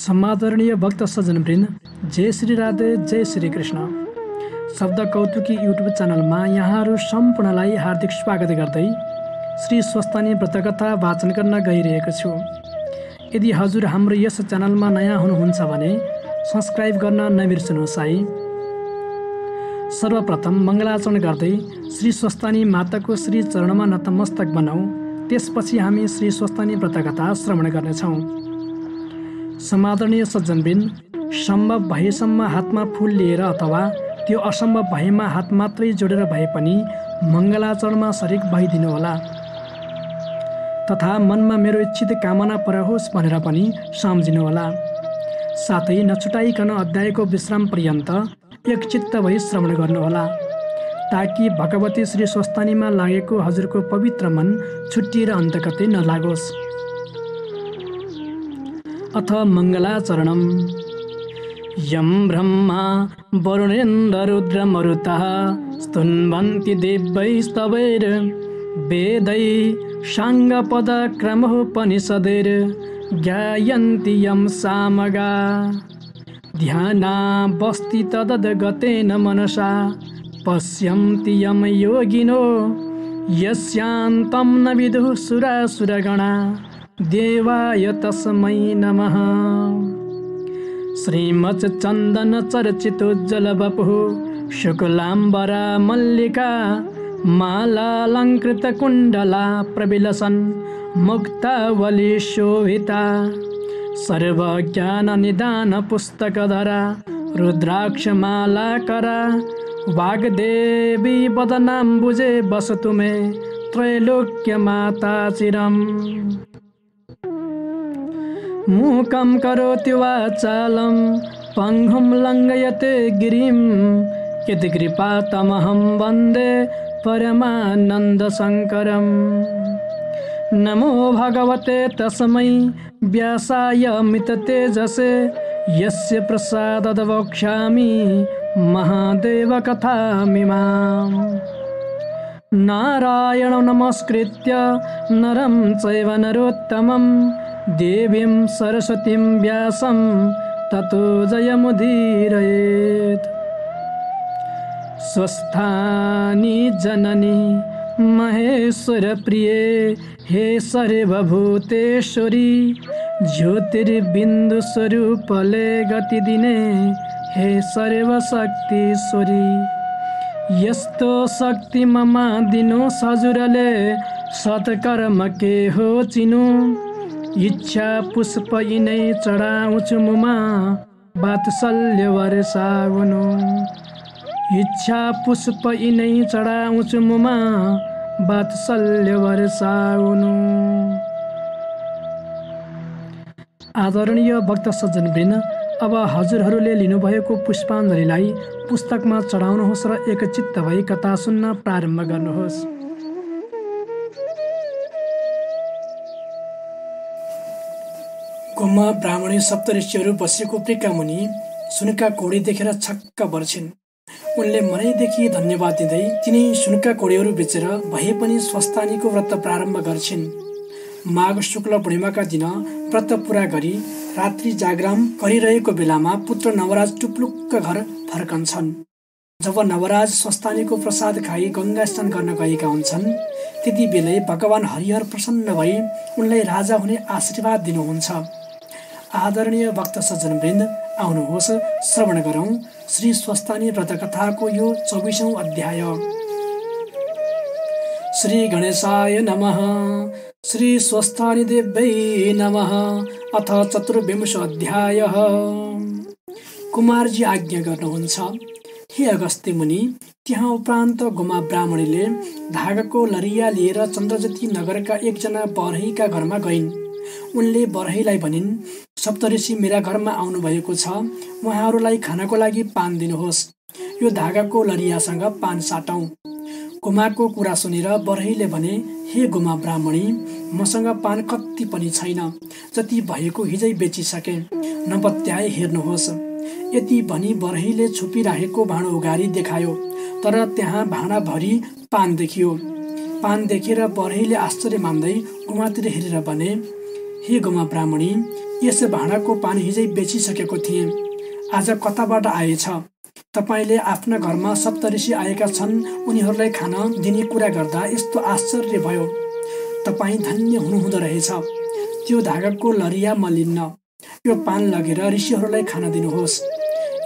समादरणीय भक्त सज्जनवृन्द जय श्री राधे जय श्री कृष्ण। शब्द कौतुकी युट्युब च्यानलमा यहाँहरू सम्पूर्णलाई हार्दिक स्वागत गर्दै श्री स्वस्तानी व्रतकथा वाचन गर्न गइरहेको छु। यदि हजुर हाम्रो यस च्यानलमा नयाँ हुनुहुन्छ भने सब्सक्राइब गर्न नबिर्सनुहोस् है। सर्वप्रथम मङ्गलाचरण गर्दै श्री स्वस्तानी माताको श्री चरणमा नतमस्तक बनाऊ। त्यसपछि हामी श्री स्वस्तानी व्रतकथा श्रवण गर्नेछौँ। समादरणीय सज्जनबिन सम्भव भएसम्म हातमा फुल लिएर अथवा त्यो असम्भव भएमा हात मात्रै जोडेर भए पनि मङ्गलाचरणमा सरिक भइदिनुहोला तथा मनमा मेरो इच्छित कामना परहोस् भनेर पनि सम्झिनुहोला साथै नछुटाइकन अध्यायको विश्राम पर्यन्त एकचित्त भई श्रवण गर्नुहोला ताकि भगवती श्री स्वस्तानीमा लागेको हजुरको पवित्र मन छुट्टिएर अन्तकतै नलागोस्। अथ मङ्गलाचरणम् यं ब्रह्मा वरुणेन्द्ररुद्रमरुतः स्तुन्वन्ति दिव्यैस्तवैर् वेदै साङ्गपदक्रमोपनिषदैर् ज्ञायन्ति यं सामगा। ध्यानावस्ति तदद्गतेन मनसा पश्यन्ति यं योगिनो यस्यान्तं न विदुः सुरासुरगणा। देवाय तस्मै नमः। श्रीमच्चन्दनचर्चितोज्जलवपुः शुक्लाम्बरा मल्लिका मालालङ्कृतकुण्डला प्रविलसन् मुक्तावलिशोभिता। सर्वज्ञाननिदानपुस्तकधरा रुद्राक्षमालाकरा वाग्देवी वदनाम्बुजे वसतु मे त्रैलोक्यमाता चिरम् मूकं करोति वाचालं, पङ्गुं लङ्घयते गिरिं। यद्कृपातमहं वंदे परमानन्दशङ्करम्। नमो भगवते तस्मै व्यासाय मिततेजसे, यस्य वक्ष्यामि महादेवकथामिमाम् नारायणं नमस्कृत्य नरं चैव नरोत्तमम्। देवीं सरस्वतीं व्यासं ततो जयमुदीरयेत्। स्वस्थानि जननि महेश्वरप्रिये हे सर्वभूतेश्वरी ज्योतिर्बिन्दुस्वरूपले गतिदिने हे सर्वशक्तिश्वरी यस्तो शक्ति मम दिनु सजुरले सत्कर्म के हो चिनु। इच्छा पुष्प यिनै चढाउँछु मुमा वात्सल्य वर्षाउनु इच्छा पुष्प यिनै चढाउँछु मुमा वात्सल्य वर्षाउनु आदरणीय भक्त सज्जनवृन्द अब हजुरहरूले लिनुभएको पुष्पाञ्जलीलाई पुस्तकमा चढाउनुहोस् र एकचित्त भई कथा सुन्न प्रारम्भ गर्नुहोस्। गुम्मा ब्राह्मणी सप्तऋषिहरू बसेको प्रिका मुनि सुनका कोडी देखेर छक्क बर्छिन् उनले मनैदेखि धन्यवाद दिँदै तिनी सुनका कोडीहरू बेचेर भए पनि स्वस्थानीको व्रत प्रारम्भ गर्छिन्। माघ शुक्ल पूर्णिमाका दिन व्रत पुरा गरी रात्रि जागराम गरिरहेको बेलामा पुत्र नवराज टुप्लुक्क घर फर्कन्छन्। जब नवराज स्वस्थानीको प्रसाद खाई गङ्गा स्नान गर्न गएका हुन्छन् त्यति बेलै भगवान् हरिहर प्रसन्न भई उनलाई राजा हुने आशीर्वाद दिनुहुन्छ। आदरणीय भक्त सज्जनवृन्द आउनुहोस् श्रवण गरौँ श्री स्वस्थानी व्रतकथाको यो चौबिसौँ अध्याय। श्री गणेशाय नमः श्री स्वस्थानी देव्यै नमः अथ चतुर्विंश अध्याय। कुमारजी आज्ञा गर्नुहुन्छ हे अगस्त्य मुनि त्यहाँ उपरान्त गोमा ब्राह्मणीले धागाको लरिया लिएर चन्द्रज्योति नगरका एकजना बरहीका घरमा गइन्। उनले बरहीलाई भनिन् सप्तऋषि मेरा घरमा आउनुभएको छ उहाँहरूलाई खानको लागि पान दिनुहोस्। यो धागाको लरियासँग पान साटौँ। गोमाको कुरा सुनेर बरहीले भने हे गोमा ब्राह्मणी मसँग पान कति पनि छैन। जति भएको हिजै बेचिसके। नपत्याए हेर्नुहोस् यति भनी बरहीले छुपिराखेको भाँडो उघारी देखायो तर त्यहाँ भाँडाभरि पान देखियो। पान देखेर बरहीले आश्चर्य मान्दै गुमातिर हेरेर भने हे गोमा ब्राह्मणी यस भाँडाको पानी हिजै बेचिसकेको थिएँ। आज कताबाट आएछ? तपाईँले आफ्ना घरमा सप्तऋषि आएका छन् उनीहरूलाई खान दिने कुरा गर्दा यस्तो आश्चर्य भयो। तपाईँ धन्य हुनुहुँदो रहेछ। त्यो धागाको लरिया म लिन्न। यो पान लगेर ऋषिहरूलाई खान दिनुहोस्।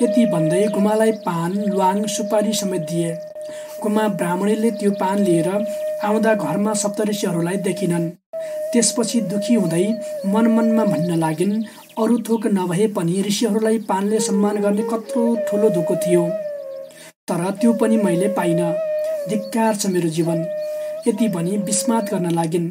यति भन्दै गुमालाई पान ल्वाङ सुपारी समेत दिए। गुमा ब्राह्मणीले त्यो पान लिएर आउँदा घरमा सप्तऋषिहरूलाई देखिनन्। त्यसपछि दुखी हुँदै मन मनमा भन्न लागिन्। अरू थोक नभए पनि ऋषिहरूलाई पानले सम्मान गर्ने कत्रो ठुलो दुःख थियो। तर त्यो पनि मैले पाइनँ। धिक्कार छ मेरो जीवन। यति भनी विस्मात गर्न लागिन्।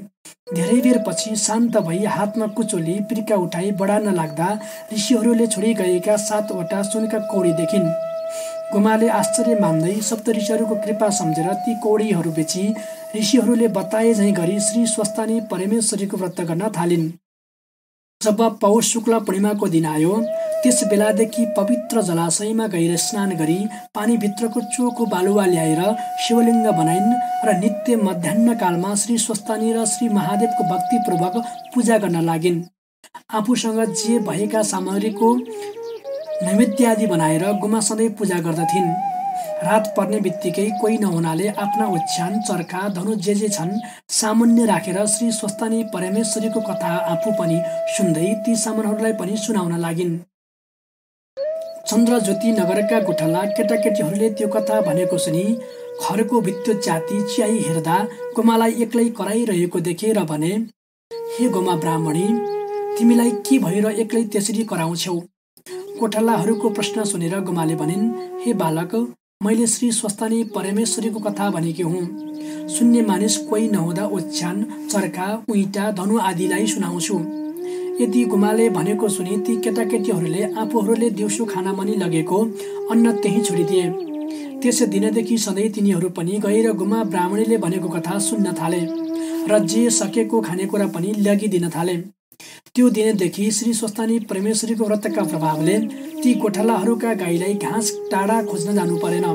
धेरै बेरपछि शान्त भई हातमा कुचोली पिर्का उठाई बढार्न लाग्दा ऋषिहरूले छोडी गएका सातवटा सुनका कौडी देखिन्। गुमाले आश्चर्य मान्दै सप्त ऋषिहरूको कृपा सम्झेर ती कौडीहरू बेची ऋषिहरूले बताए झैँ गरी श्री स्वस्तानी परमेश्वरीको व्रत गर्न थालिन्। जब पौष शुक्ल पूर्णिमाको दिन आयो त्यस बेलादेखि पवित्र जलाशयमा गएर स्नान गरी पानीभित्रको चोखो बालुवा ल्याएर शिवलिङ्ग बनाइन् र नित्य मध्याह कालमा श्री स्वस्तानी र श्री महादेवको भक्तिपूर्वक पूजा गर्न लागिन्। आफूसँग जे भएका सामग्रीको नैवेद्यादि बनाएर गुमा सधैँ पूजा गर्दथिन्। रात पर्ने बित्तिकै कोही नहुनाले आफ्ना ओछ्यान चर्का धनु जे जे छन् सामान्य राखेर श्री स्वस्तानी परमेश्वरीको कथा आफू पनि सुन्दै ती सामानहरूलाई पनि सुनाउन लागिन्। चन्द्र ज्योति नगरका गोठाला केटाकेटीहरूले त्यो कथा भनेको सुनि खरको भित्तो च्याती च्याई हेर्दा गोमालाई एक्लै कराइरहेको देखेर भने हे गोमा ब्राह्मणी तिमीलाई के भएर एक्लै त्यसरी कराउँछौ? गोठालाहरूको प्रश्न सुनेर गोमाले भनिन् हे बालक मैले श्री स्वस्तानी परमेश्वरीको कथा भनेकी हुँ। सुन्ने मानिस कोही नहुँदा ओछ्यान चर्का उइटा धनु आदिलाई सुनाउँछु यदि गुमाले भनेको सुनि ती केटाकेटीहरूले आफूहरूले दिउँसो खाना मनी लगेको अन्न त्यहीँ छोडिदिए। त्यस दिनदेखि सधैँ तिनीहरू पनि गएर गुमा ब्राह्मणीले भनेको कथा सुन्न थाले र जे सकेको खानेकुरा पनि लगिदिन थाले। त्यो दिनदेखि श्री स्वस्तानी परमेश्वरीको व्रतका प्रभावले ती गोठालाहरूका गाईलाई घाँस टाढा खोज्न जानु परेन।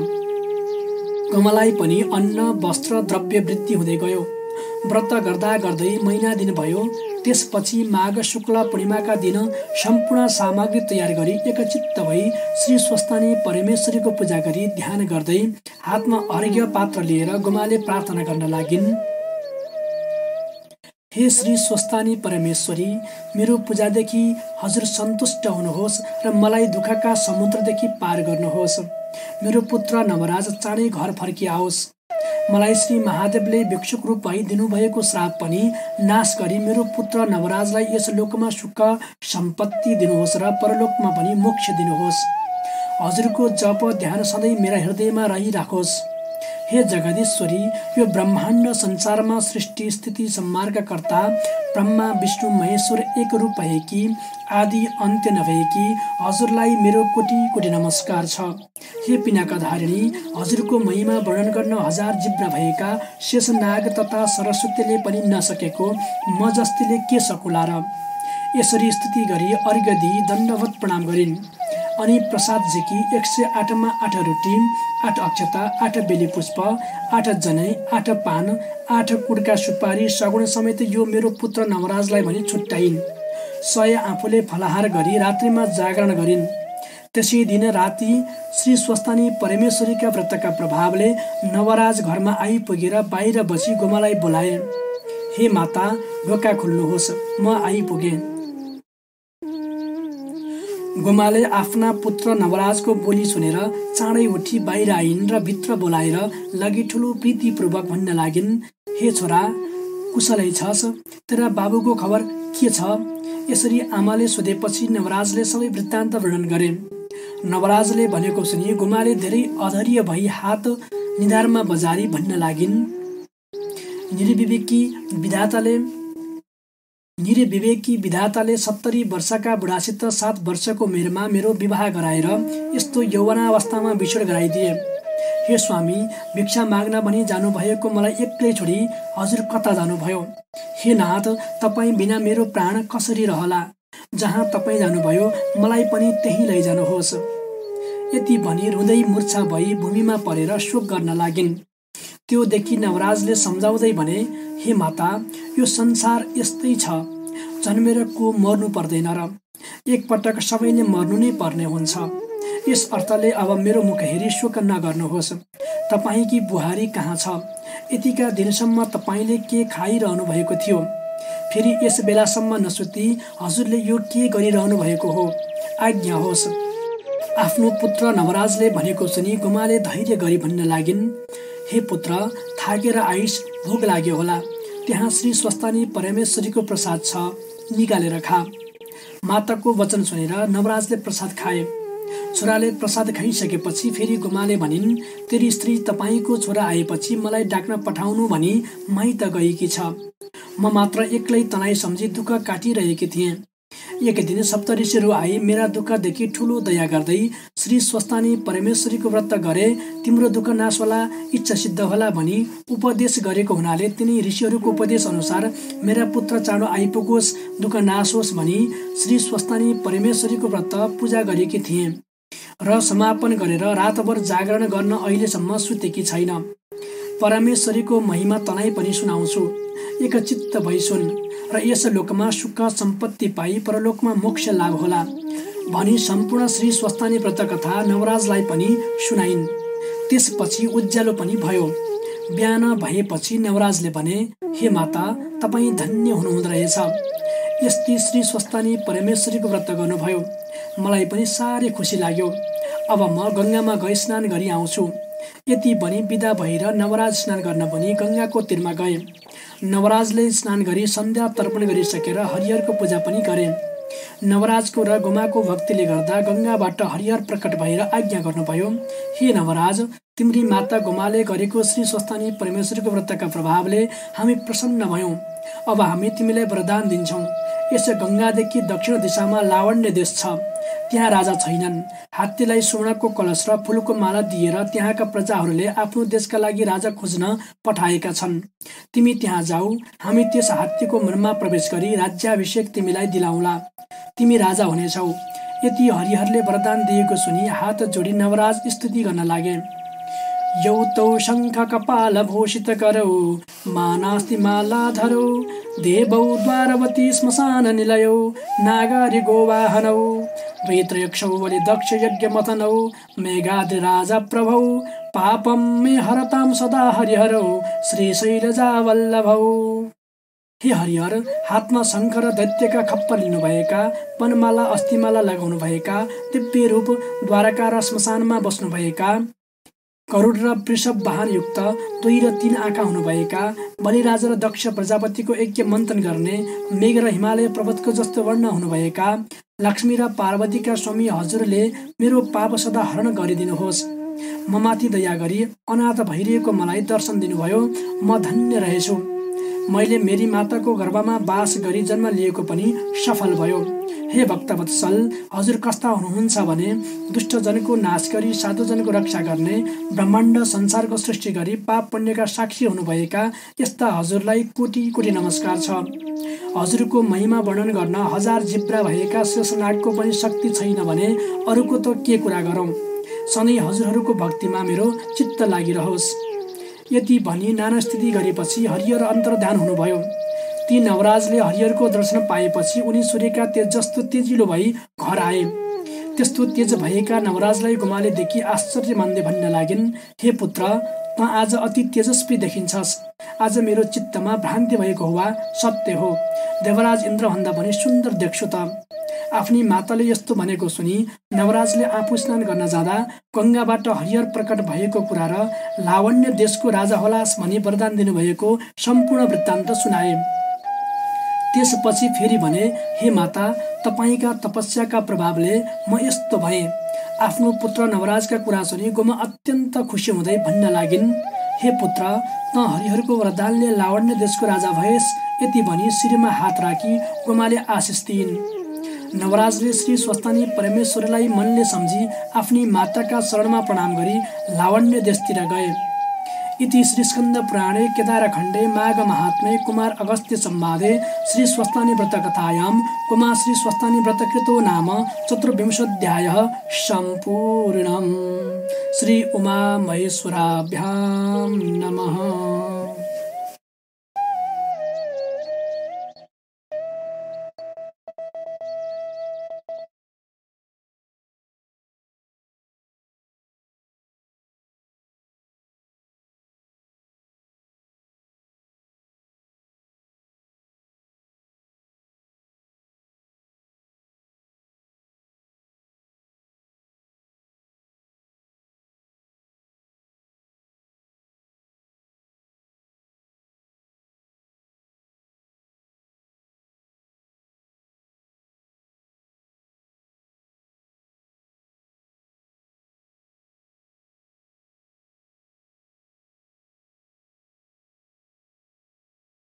कमलाई पनि अन्न वस्त्र द्रव्य वृद्धि हुँदै गयो। व्रत गर्दा गर्दै महिना दिन भयो त्यसपछि माघ शुक्ल पूर्णिमाका दिन सम्पूर्ण सामग्री तयार गरी एकचित्त भई श्री स्वस्तानी परमेश्वरीको पूजा गरी ध्यान गर्दै हातमा अर्घ्य पात्र लिएर गुमाले प्रार्थना गर्न लागिन्। हे श्री स्वस्तानी परमेश्वरी मेरो पूजादेखि हजुर सन्तुष्ट हुनुहोस् र मलाई दुःखका समुद्रदेखि पार गर्नुहोस्। मेरो पुत्र नवराज चाँडै घर फर्किआओस्। मलाई श्री महादेवले भिक्षुक रूप भई दिनुभएको श्राप पनि नाश गरी मेरो पुत्र नवराजलाई यस लोकमा सुख सम्पत्ति दिनुहोस् र परलोकमा पनि मोक्ष दिनुहोस्। हजुरको जप ध्यान सधैँ मेरा हृदयमा रहिराखोस्। हे जगदीश्वरी यो ब्रह्माण्ड संसारमा सृष्टि स्थिति कर्ता ब्रह्मा विष्णु महेश्वर एक रूप भएकी आदि अन्त्य नभएकी हजुरलाई मेरो कोटि कोटि नमस्कार छ। हे पिनाका धारिणी हजुरको महिमा वर्णन गर्न हजार जिब्रा भएका शेषनाग तथा सरस्वतीले पनि नसकेको म जस्तीले के सकुला र? यसरी स्तुति गरी अर्घ दण्डवत प्रणाम गरिन्। अनि प्रसाद झिकी एक सय आठमा आठ रोटी आठ अक्षता आठ बेली पुष्प आठ जनै आठ पान आठ कुडका सुपारी सगुण समेत यो मेरो पुत्र नवराजलाई भनी छुट्याइन्। सय आफूले फलाहार गरी रात्रिमा जागरण गरिन्। त्यसै दिन राति श्री स्वस्तानी परमेश्वरीका व्रतका प्रभावले नवराज घरमा आइपुगेर बाहिर बसी गोमालाई बोलाए हे माता ढोका खोल्नुहोस् म आइपुगेँ। गोमाले आफ्ना पुत्र नवराजको बोली सुनेर चाँडै उठी बाहिर आइन् र भित्र बोलाएर लगी ठुलो प्रीतिपूर्वक भन्न लागिन्। हे छोरा कुशलै छस् तेरा बाबुको खबर के छ यसरी आमाले सोधेपछि नवराजले सबै वृत्तान्त वर्णन गरे। नवराजले भनेको सुनि गुमाले धेरै अधर्य भई हात निधारमा बजारी भन्न लागिन्। निर्विवेकी विधाताले निरे विवेकी विधाताले सत्तरी वर्षका बुढासित सात वर्षको मेरमा मेरो विवाह गराएर यस्तो यौवनावस्थामा विछोड गराइदिए। हे स्वामी भिक्षा माग्न भनी जानुभएको मलाई एक्लै छोडी हजुर कता जानुभयो? हे नाथ तपाईँ बिना मेरो प्राण कसरी रहला? जहाँ तपाईँ जानुभयो मलाई पनि त्यहीँ लैजानुहोस्। यति भनी रुँदै मुर्छा भई भूमिमा परेर शोक गर्न लागिन्। त्योदेखि नवराजले सम्झाउँदै भने हे माता यो संसार यस्तै छ जन्मेर को मर्नु पर्दैन र एकपटक सबैले मर्नु नै पर्ने हुन्छ। यस अर्थले अब मेरो मुख हेरी शोक नगर्नुहोस् तपाईँकी बुहारी कहाँ छ? यतिका दिनसम्म तपाईँले के खाइरहनु भएको थियो? फेरि यस बेलासम्म नसुती हजुरले यो के गरिरहनु भएको हो? आज्ञा होस्। आफ्नो पुत्र नवराजले भनेको सुनि गुमाले धैर्य गरी भन्न लागिन् हे पुत्र थाकेर आइस भोग लाग्यो होला। त्यहाँ श्री स्वस्तानी परमेश्वरीको प्रसाद छ निकालेर खा। माताको वचन सुनेर नवराजले प्रसाद खाए। छोराले प्रसाद खाइसकेपछि फेरि गुमाले भनिन् तेरी स्त्री तपाईँको छोरा आएपछि मलाई डाक्न पठाउनु भनी माइत गएकी छ। म मात्र एक्लै तनाई सम्झी दुःख काटिरहेकी थिएँ। एक दिन सप्तऋषिहरू आई मेरा दुःखदेखि ठुलो दया गर्दै श्री स्वस्तानी परमेश्वरीको व्रत गरे। तिम्रो दुःख नाश होला इच्छा सिद्ध होला भनी उपदेश गरेको हुनाले तिनी ऋषिहरूको उपदेश अनुसार मेरा पुत्र चाँडो आइपुगोस् दुःख नाश होस् भनी श्री स्वस्तानी परमेश्वरीको व्रत पूजा गरेकी थिएँ र समापन गरेर रातभर जागरण गर्न अहिलेसम्म सुतेकी छैन। परमेश्वरीको महिमा तँलाई पनि सुनाउँछु। एक चित्त भई सुन। र यस लोकमा सुख सम्पत्ति पाई परलोकमा मोक्ष लाभ होला भनी सम्पूर्ण श्री स्वस्तानी व्रत कथा नवराजलाई पनि सुनाइन्। त्यसपछि उज्यालो पनि भयो। बिहान भएपछि नवराजले भने हे माता तपाईँ धन्य हुनुहुँदो रहेछ। यस्तै श्री स्वस्तानी परमेश्वरीको व्रत गर्नुभयो। मलाई पनि साह्रै खुसी लाग्यो। अब म गङ्गामा गई स्नान गरी आउँछु। यति भनी बिदा भएर नवराज स्नान गर्न पनि गङ्गाको तिरमा गए। नवराजले स्नान गरी सन्ध्या तर्पण गरिसकेर हरिहरको पूजा पनि गरे। नवराजको र गुमाको भक्तिले गर्दा गङ्गाबाट हरिहर प्रकट भएर आज्ञा गर्नुभयो हे नवराज तिम्री माता गुमाले गरेको श्री स्वस्थानी परमेश्वरको व्रतका प्रभावले हामी प्रसन्न भयौँ। अब हामी तिमीलाई वरदान दिन्छौँ। यस गङ्गादेखि दक्षिण दिशामा लावण्य देश छ। त्यहाँ राजा छैनन्। हात्तीलाई सुवर्णको कलश र फुलको माला दिएर त्यहाँका प्रजाहरूले आफ्नो देशका लागि राजा खोज्न पठाएका छन्। तिमी त्यहाँ जाऊ हामी त्यस हात्तीको मनमा प्रवेश गरी राज्याभिषेक तिमीलाई दिलाउला। तिमी राजा हुनेछौ। यति हरिहरले वरदान दिएको सुनि हात जोडी नवराज स्तुति गर्न लागे। यौतौ शङ्ख कपाल भूषित करौ मानास्ति मालाधरौ देवौ द्वारवती श्मशान निलयौ नागारि गोवाहनौ द्वैत्रयक्षौ बलि दक्ष यज्ञ मथनौ मेघाद्रि राजा प्रभौ पापम मे हरताम सदा हरिहरौ श्रीशैलजा वल्लभौ हे हरिहर हातमा शङ्ख र दैत्यका खप्पर लिनुभएका वनमाला अस्थिमाला लगाउनुभएका दिव्य रूप द्वारका र श्मशानमा बस्नुभएका करोड र वृषभ वाहनयुक्त दुई र तिन आँखा हुनुभएका बलिराज र दक्ष प्रजापतिको यज्ञ मन्थन गर्ने मेघ र हिमालय पर्वतको जस्तो वर्ण हुनुभएका लक्ष्मी र पार्वतीका स्वामी हजुरले मेरो पाप सदा हरण गरिदिनुहोस्। म माथि दया गरी अनाथ भइरहेको मलाई दर्शन दिनुभयो। म धन्य रहेछु। मैले मेरी माताको गर्भमा बास गरी जन्म लिएको पनि सफल भयो। हे भक्तवत्सल हजुर कस्ता हुनुहुन्छ भने दुष्टजनको नाश गरी साधुजनको रक्षा गर्ने ब्रह्माण्ड संसारको सृष्टि गरी पाप पुण्यका साक्षी हुनुभएका यस्ता हजुरलाई कोटी कोटी नमस्कार छ। हजुरको महिमा वर्णन गर्न हजार जिब्रा भएका शेषनागको पनि शक्ति छैन भने अरूको त के कुरा गरौँ? सधैँ हजुरहरूको भक्तिमा मेरो चित्त लागिरहोस्। यति भनी नाना स्थिति गरेपछि हरिहर अन्तर्ध्यान हुनुभयो। ती नवराजले हरिहरको दर्शन पाएपछि उनी सूर्यका तेज जस्तो तेजिलो भई घर आए। त्यस्तो तेज भएका नवराजलाई गुमालेदेखि आश्चर्य मान्दै भन्न लागिन् हे पुत्र त आज अति तेजस्वी देखिन्छस्। आज मेरो चित्तमा भ्रान्ति भएको हुवा सत्य हो। देवराज इन्द्रभन्दा पनि सुन्दर देख्छु त। आफ्नी माताले यस्तो भनेको सुनि नवराजले आफू स्नान गर्न जाँदा गङ्गाबाट हरिहर प्रकट भएको कुरा र लावण्य देशको राजा होलास भनी वरदान दिनुभएको सम्पूर्ण वृत्तान्त सुनाए। त्यसपछि फेरि भने हे माता तपाईँका तपस्याका प्रभावले म यस्तो भएँ। आफ्नो पुत्र नवराजका कुरा सुनि गोमा अत्यन्त खुसी हुँदै भन्न लागिन्। हे पुत्र त हरिहरको वरदानले लावण्य देशको राजा भएस। यति भनी शिरमा हात राखी गोमाले आशिष दिइन्। नवराजले श्री स्वस्तानी परमेश्वरलाई मनले सम्झी, आफ्नी माताका शरणमा प्रणाम गरी लावण्य देशतिर गए। इति श्रीस्कन्द पुराणे केदारखण्डे माघ महात्मे कुमार अगस्त्य संवादे श्री स्वस्तानी व्रतकथायां, कुमार श्री स्वस्तानी व्रतकृतो नाम चतुर्विंशोऽध्यायः सम्पूर्णम्। श्री उमा महेश्वराभ्यां नमः।